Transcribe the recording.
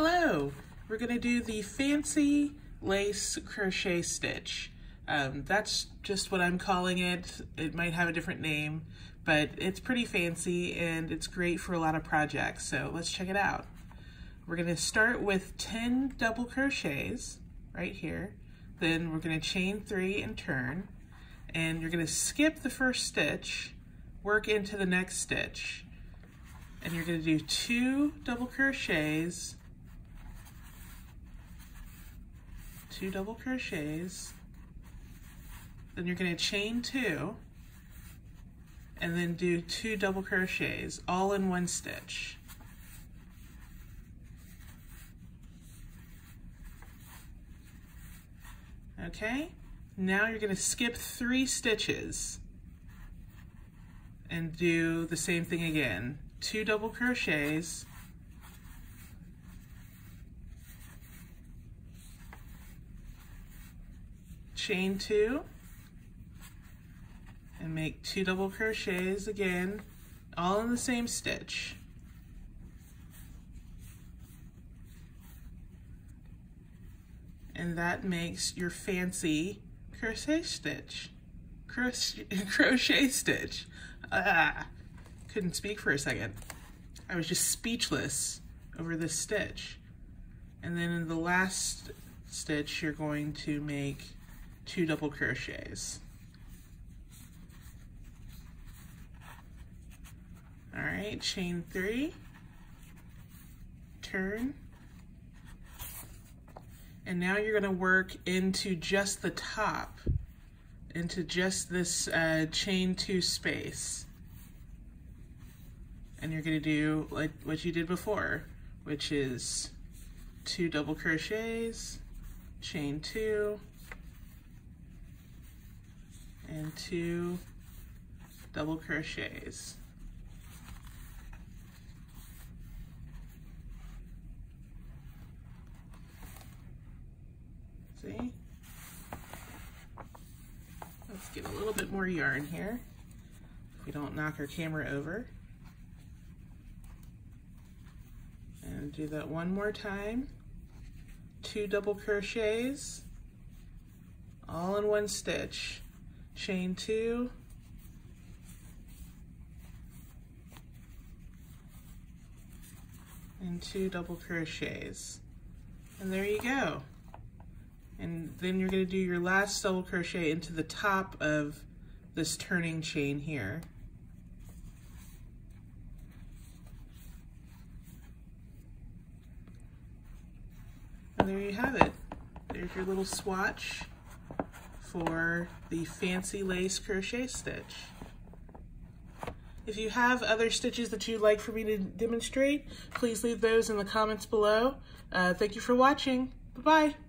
Hello, we're gonna do the fancy lace crochet stitch. Um, that's just what I'm calling it. It might have a different name, but it's pretty fancy and it's great for a lot of projects. So let's check it out. We're gonna start with 10 double crochets right here. Then we're gonna chain three and turn. And you're gonna skip the first stitch, work into the next stitch. And you're gonna do two double crochets two double crochets, then you're going to chain two, and then do two double crochets all in one stitch. Okay, now you're going to skip three stitches and do the same thing again. Two double crochets, chain two. And make two double crochets again all in the same stitch. And that makes your fancy crochet stitch. Crochet, crochet stitch. Ah couldn't speak for a second. I was just speechless over this stitch. And then in the last stitch you're going to make two double crochets. All right, chain three, turn, and now you're gonna work into just the top, into just this uh, chain two space. And you're gonna do like what you did before, which is two double crochets, chain two, and two double crochets. See? Let's get a little bit more yarn here. We don't knock our camera over. And do that one more time. Two double crochets, all in one stitch chain two, and two double crochets. And there you go. And then you're gonna do your last double crochet into the top of this turning chain here. And there you have it. There's your little swatch for the fancy lace crochet stitch. If you have other stitches that you'd like for me to demonstrate, please leave those in the comments below. Uh, thank you for watching. Bye-bye.